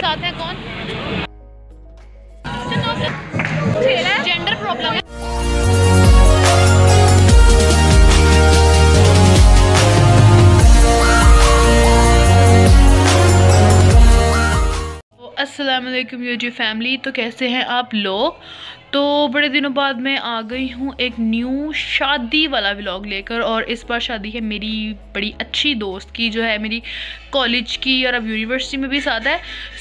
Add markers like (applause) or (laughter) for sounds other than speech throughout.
साथ है कौन? वालेकुम जी फैमिली तो कैसे हैं आप लोग? तो बड़े दिनों बाद मैं आ गई हूँ एक न्यू शादी वाला व्लॉग लेकर और इस बार शादी है मेरी बड़ी अच्छी दोस्त की, जो है मेरी कॉलेज की और अब यूनिवर्सिटी में भी साथ है।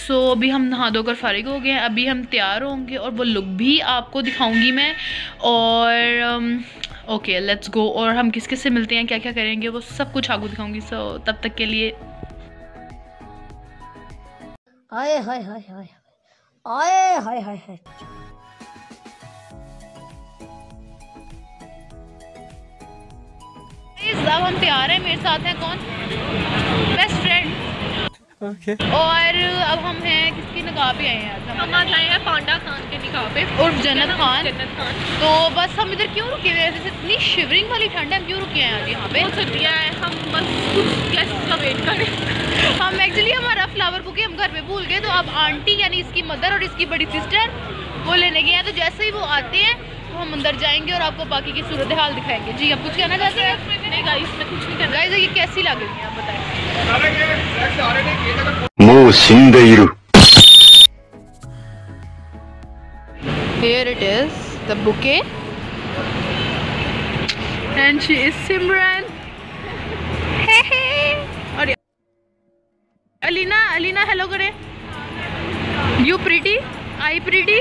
सो अभी हम नहा धोकर फारिग हो गए हैं, अभी हम तैयार होंगे और वो लुक भी आपको दिखाऊँगी मैं। और ओके लेट्स गो और हम किस किस से मिलते हैं क्या क्या करेंगे, वो सब कुछ आपको दिखाऊँगी। सो तब तक के लिए आए हाय हाय हाय आए हाय हाय हाय। अब हम तैयार हैं मेरे साथ हैं कौन? बेस्ट फ्रेंड और अब हम हैं किसकी निकाह पे आए हैं आज? हम आज आए हैं पांडा खान के निकाह पे। उर्फ़ जन्नत खान। जन्नत खान। तो बस हम इधर क्यों रुके हुए हैं? जैसे इतनी शिवरिंग वाली ठंड है हम क्यों रुके हैं आज यहाँ पे? बहुत सर्दियाँ हैं हम बस कुछ गेस्ट का वेट कर। रहे हैं हम एक्चुअली हमारा फ्लावर बुके हम घर पे भूल गए तो अब आंटी यानी इसकी मदर और इसकी बड़ी सिस्टर वो लेने गए हैं। तो जैसे ही वो आते हैं तो हम अंदर जाएँगे और आपको बाकी की सूरत हाल दिखाएँगे। जी आप कुछ कहना चाहते हैं? नहीं गाइस मैं कुछ नहीं कहना गाइस ये कैसी लग रही है आप बताएँ। Here it is the bouquet and she is Simran Alina Alina hello करे। यू प्रीटी आई प्रीटी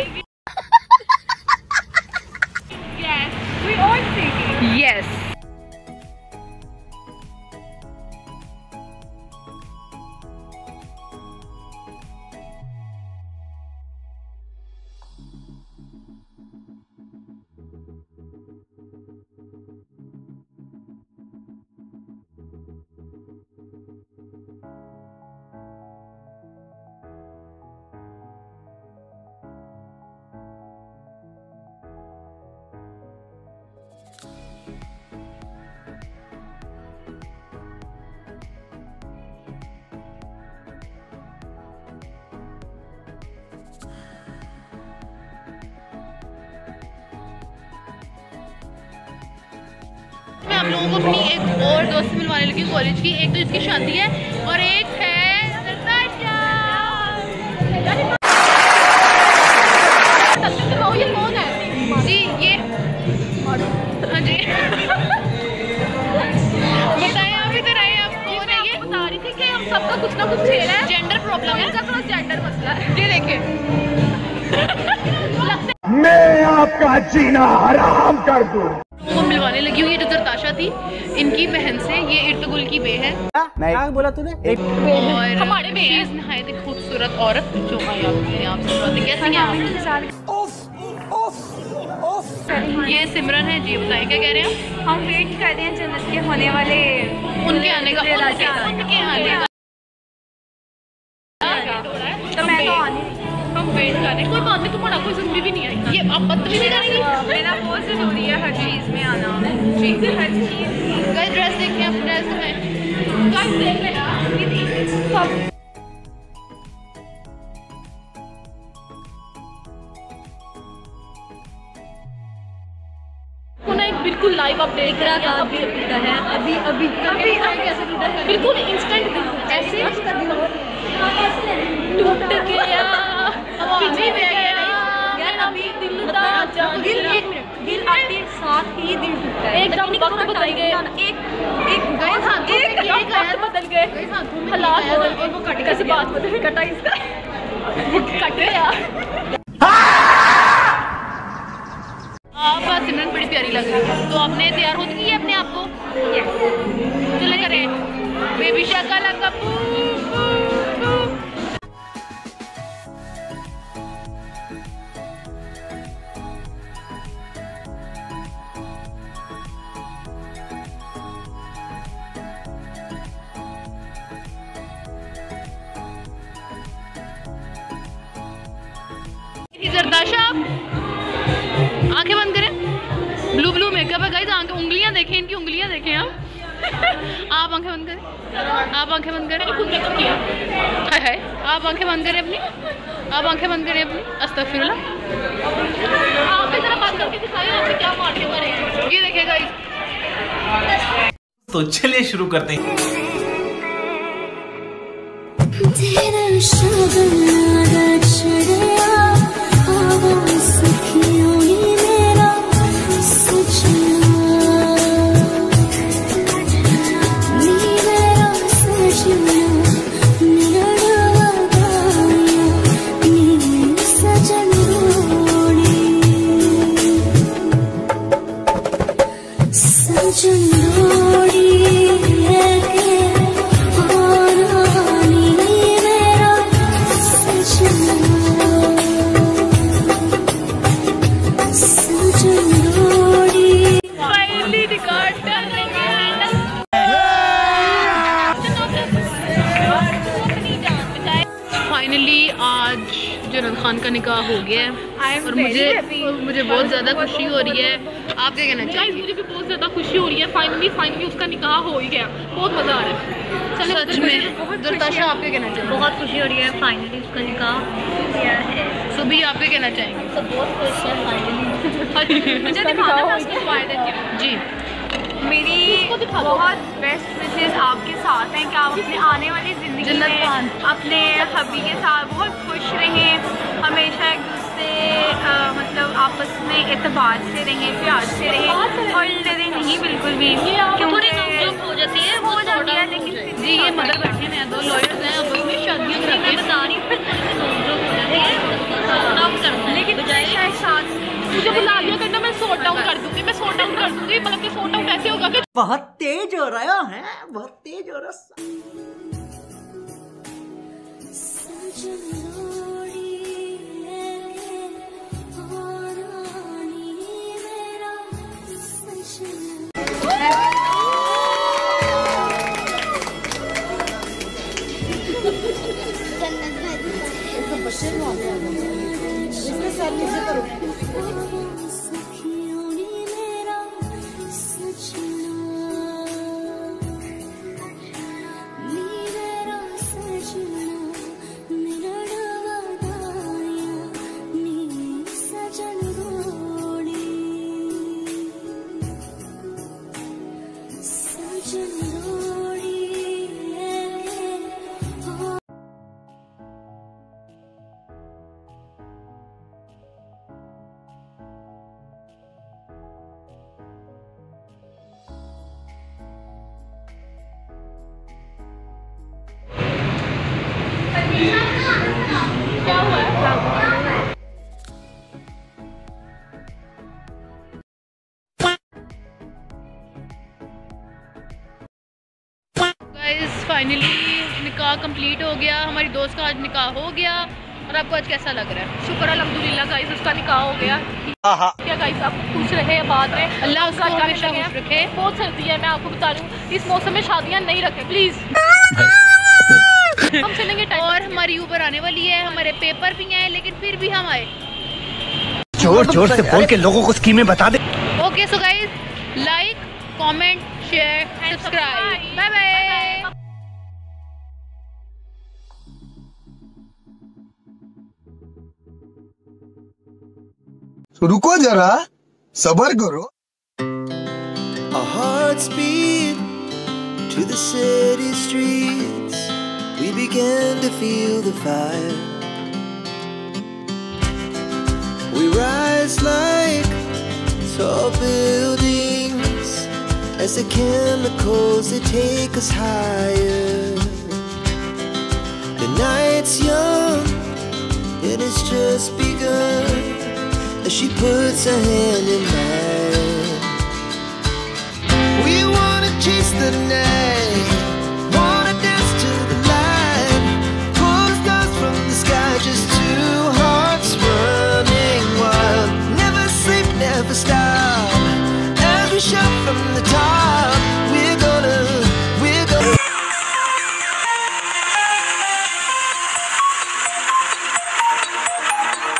मैं आप लोगों को अपनी एक और दोस्त मिलवाने लगी कॉलेज की। एक तो इसकी शादी है और एक है है? जी ये। हाँ जी। बताएँ आप इधर आए आप कौन है ये? बता रही थी कि हम सबका कुछ ना कुछ खेल है। जेंडर प्रॉब्लम है। इनका थोड़ा जेंडर मसला है। ये देखें मैं आपका जीना हराम कर दूँ। वो मिलवाने लगी हुई है जो थी इनकी बहन से ये इर्तगुल की बे है। क्या बोला तूने? और हमारे बे हैं। नहायत खूबसूरत औरत जो कैसी हैं? आप ये सिमरन है जी बताइए क्या कह रहे हैं हम वेट कर रहे हैं जन्नत के होने वाले उनके आने का उनके, आने का तो मैं तो आनी वेट कर रहे हैं कोई बात नहीं तुम्हारा कोई जिम्मे भी नहीं आई ये आप बदतमीजी करेंगी? मेरा बहुत ज़रूरी है हर चीज़ में आना। चीज़ हर चीज़। गई ड्रेस देखें आप ड्रेस में। देख लेना। बिल्कुल लाइव अपडेट करा था अभी टूटा है। अभी अभी अभी कैसे है बिल्कुल इंस्टेंट ऐसे टूट गया पिछली में गया यार अभी दिल दा दिल एक मिनट दिल आते साथ ही वक्त बदल गए। एक एक गए एक आया बदल गए। हालात बदल गए वो कट कैसे बात बदल कटा इसका। कट गया। आप सिमरन बड़ी प्यारी लग रही है। तो आपने तैयार हो चुकी है अपने आप को? चले करें बेबी शक्ल कपू जरदाशा आँखें बंद करें। ब्लू ब्लू मेकअप है गाइस आँखें उंगलियाँ देखें इनकी उंगलियाँ देखें आप। (laughs) आप आँखें बंद करें। आप आँखें बंद करें। खुद मेकअप किया। हाय हाय। आप आँखें बंद करें अपनी। आप आँखें बंद करें अपनी। अस्तगफिरुल्लाह आप भी जरा बात करके दिखाइए आपसे क्या मार के ये देखिए गाइस तो चलिए शुरू करते हैं। तेरा शबनादा का हो गया है। और मुझे मुझे बहुत ज़्यादा खुशी हो रही है। आप क्या कहना चाहिए मुझे भी बहुत ज़्यादा खुशी हो रही है। फाइनली फाइनली उसका निकाह हो ही गया। बहुत मज़ा आ रहा है। चलो सच में। दुर्ताशा आप क्या कहना चाहिए बहुत खुशी हो रही है। फाइनली उसका निकाह हो गया है। सुबह आप क्या कहना चाहेंगे? बहुत खुश है फाइनली क्या जी। मेरी बहुत बेस्ट विशेष आपके साथ हैं कि आप अपने आने वाली ज़िंदगी में अपने हबी के साथ बहुत खुश रहें। हमेशा एक दूसरे मतलब आपस में एतबार से रहें प्यार से रहें। और लड़े नहीं बिल्कुल भी। क्योंकि हो जाती है हो जाती है लेकिन जी ये मदर बैठे हैं दो लॉयर्स हैं अब शादियाँ हैं बता रही हो। लेकिन (laughs) साथ मुझे बुला लिया करना मतलब कि फ़ोटो कैसे होगा कि बहुत तेज हो रहा है बहुत तेज हो रहा watching you. हमारी दोस्त का आज निकाह हो गया और आपको आज कैसा लग रहा है? शुक्र अल्हम्दुलिल्लाह गाइस उसका निकाह हो गया। क्या गाइस आप खुश रहे बाद में अल्लाह उसको हमेशा खुश रखे। बहुत सर्दी है मैं आपको बता रही हूँ। इस मौसम में शादियाँ नहीं रखें प्लीज़ हम चलेंगे और हमारी ऊबर आने वाली है हमारे पेपर भी हैं लेकिन फिर भी हम आए। ज़ोर ज़ोर से बोल के लोगों को स्कीमें बता दे। Okay so guys like comment share subscribe bye bye रुको जरा सबर करो Our hearts beat to the city streets. We began to feel the fire. We rise like tall buildings as the chemicals they take us higher. The night's young and it's just begun as she puts her hand in mine. We wanna chase the night,